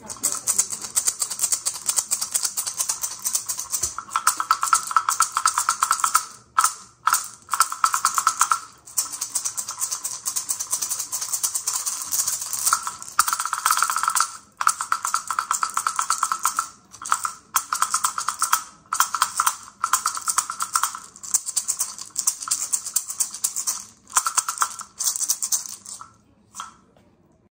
감사합니다.